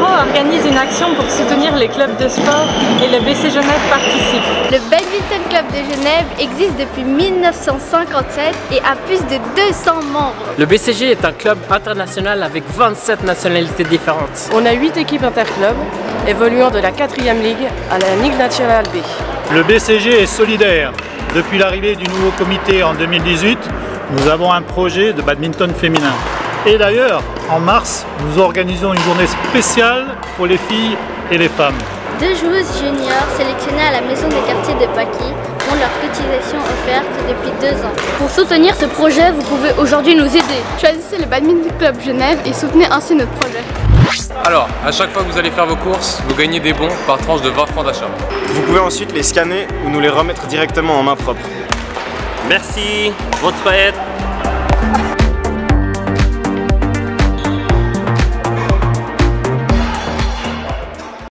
organise une action pour soutenir les clubs de sport et le BC Genève participe. Le Badminton Club de Genève existe depuis 1957 et a plus de 200 membres. Le BCG est un club international avec 27 nationalités différentes. On a 8 équipes interclubs évoluant de la 4e ligue à la Ligue nationale B. Le BCG est solidaire. Depuis l'arrivée du nouveau comité en 2018, nous avons un projet de badminton féminin. Et d'ailleurs, en mars, nous organisons une journée spéciale pour les filles et les femmes. Deux joueuses juniors sélectionnées à la maison des quartiers de Paquis ont leur cotisation offerte depuis deux ans. Pour soutenir ce projet, vous pouvez aujourd'hui nous aider. Choisissez le Badminton Club Genève et soutenez ainsi notre projet. Alors, à chaque fois que vous allez faire vos courses, vous gagnez des bons par tranche de 20 francs d'achat. Vous pouvez ensuite les scanner ou nous les remettre directement en main propre. Merci, votre aide